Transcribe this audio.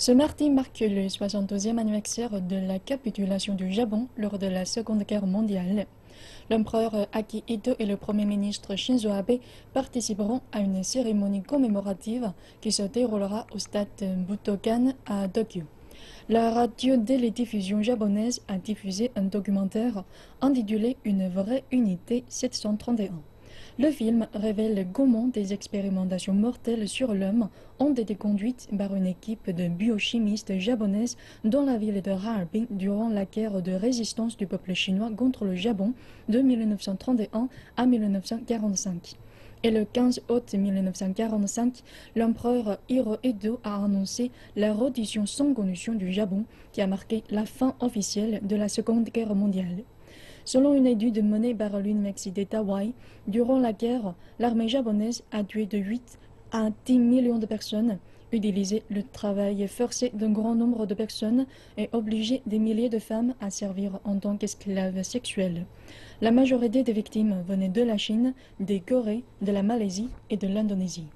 Ce mardi marque le 72e anniversaire de la capitulation du Japon lors de la Seconde Guerre mondiale. L'empereur Akihito et le Premier ministre Shinzo Abe participeront à une cérémonie commémorative qui se déroulera au stade Butokan à Tokyo. La radio diffusion japonaise a diffusé un documentaire intitulé Une vraie unité 731. Le film révèle comment des expérimentations mortelles sur l'homme ont été conduites par une équipe de biochimistes japonaises dans la ville de Harbin durant la guerre de résistance du peuple chinois contre le Japon de 1931 à 1945. Et le 15 août 1945, l'empereur Hirohito a annoncé la reddition sans condition du Japon qui a marqué la fin officielle de la Seconde Guerre mondiale. Selon une étude menée par l'Université d'Hawaï, durant la guerre, l'armée japonaise a tué de 8 à 10 millions de personnes, utilisé le travail forcé d'un grand nombre de personnes et obligé des milliers de femmes à servir en tant qu'esclaves sexuelles. La majorité des victimes venaient de la Chine, des Corées, de la Malaisie et de l'Indonésie.